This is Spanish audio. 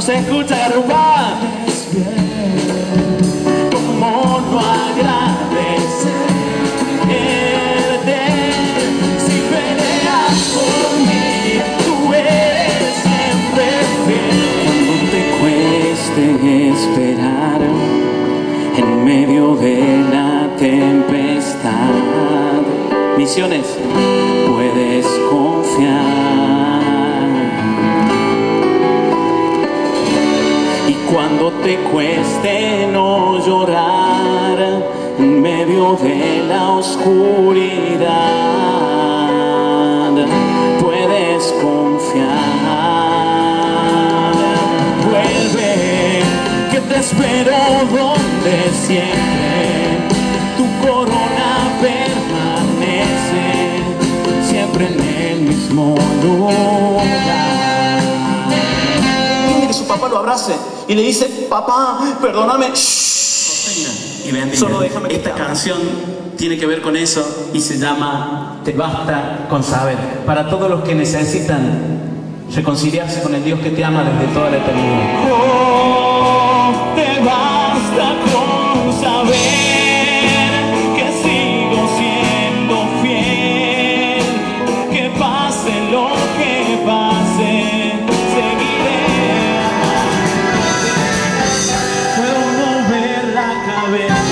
se escucha Garupa. ¿Cómo no agradecerte si peleas por mí? Tú eres siempre fiel. No te cueste esperar en medio de la tempestad. Misiones, cuando te cueste no llorar en medio de la oscuridad, puedes confiar. Vuelve, que te espero donde siempre tu corona permanece, siempre en el mismo lugar. Lo abrace y le dice, papá, perdóname. Y bendiga. Solo déjame que Esta canción tiene que ver con eso y se llama Te basta con saber. Para todos los que necesitan reconciliarse con el Dios que te ama desde toda la eternidad. cabeça.